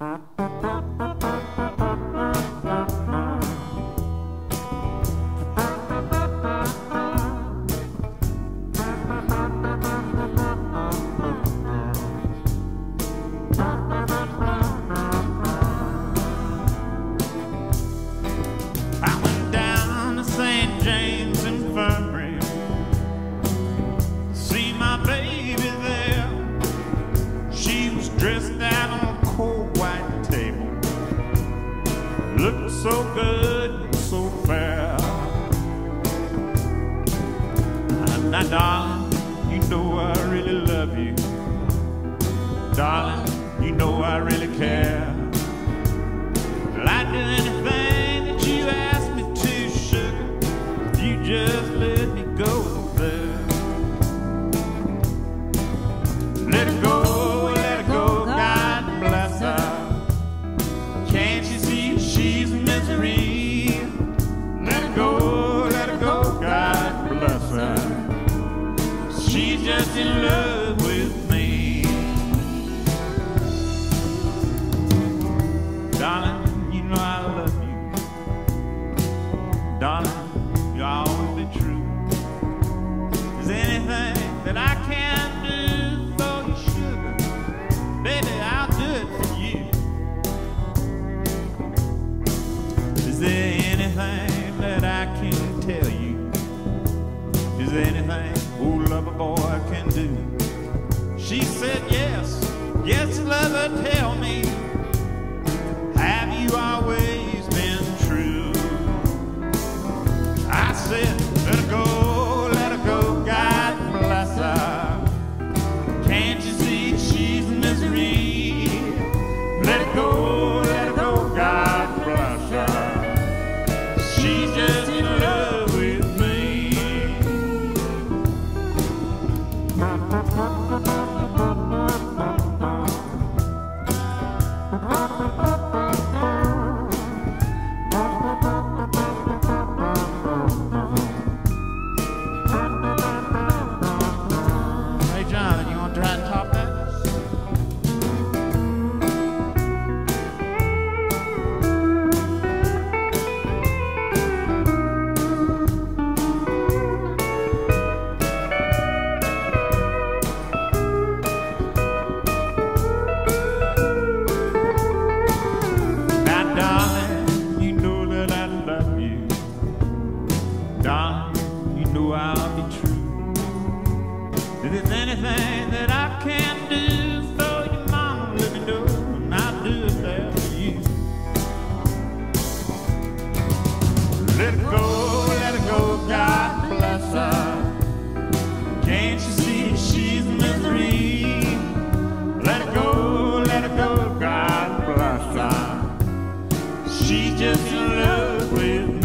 I so good so fair. And Now, darling, you know I really love you. Darling, you know I really care. Well, She's just in love with me. Darling, you know I love you. Darling, you'll always be true. Is there anything that I can do for you, sugar? Baby, I'll do it for you. Is there anything there's anything that I can do for your mama, let me know, and I'll do it there for you. Let it go, let it go, God bless her. Can't you see she's misery? Let it go, let it go, God bless her. She's just in love with me.